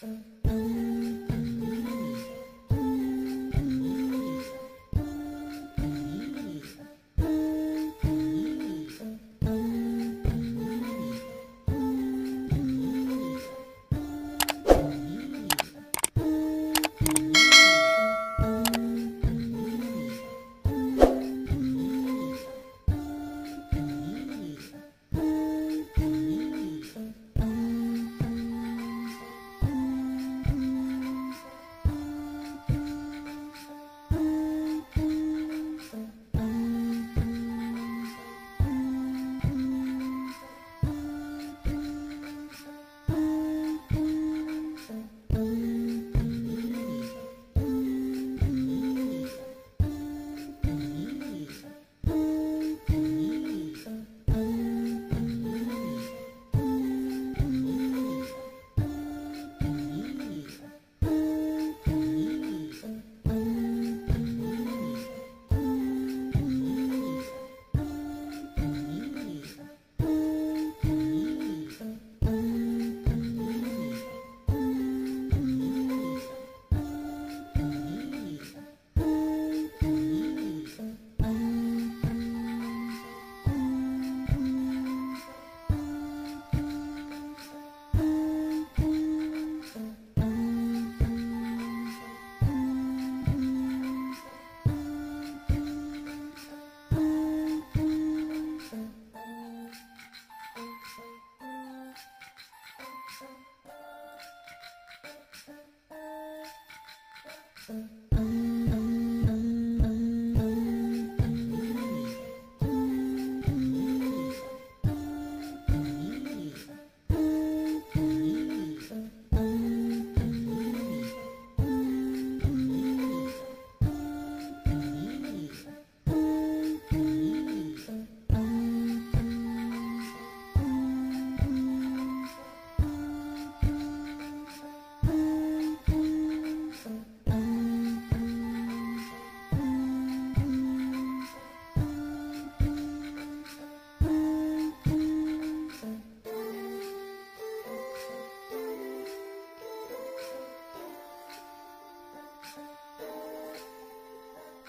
action. Mm-hmm.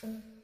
Tudo